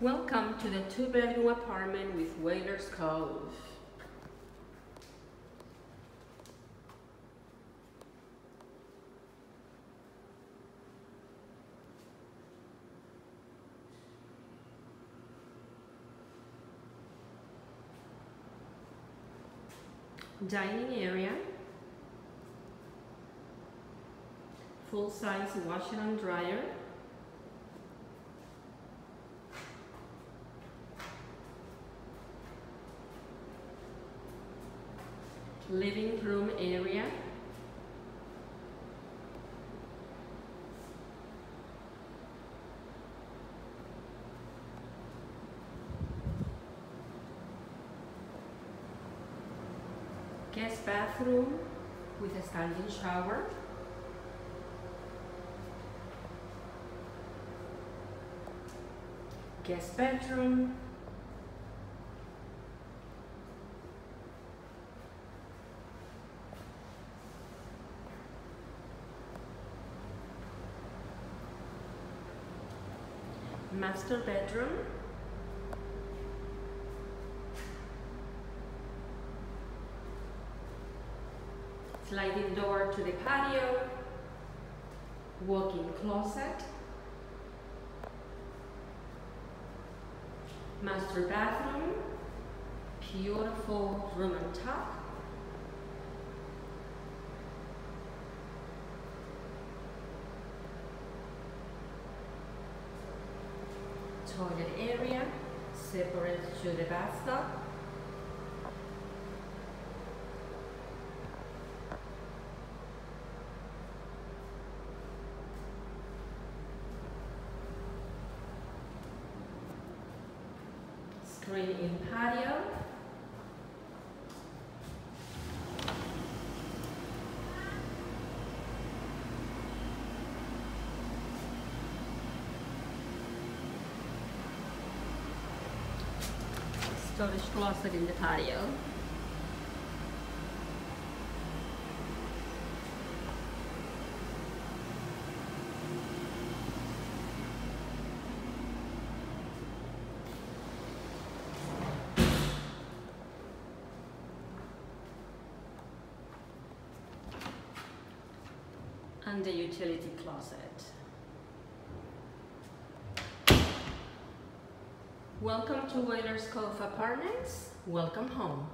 Welcome to the two-bedroom apartment with Whalers Cove. Dining area. Full-size washer and dryer. Living room area. Guest bathroom with a standing shower. Guest bedroom master bedroom. Sliding door to the patio. Walk-in closet. Master bathroom. Beautiful room on top toilet area separate to the bathtub. Screen in patio. Storage closet in the patio. And the utility closet. Welcome to Whalers Cove Apartments. Welcome home.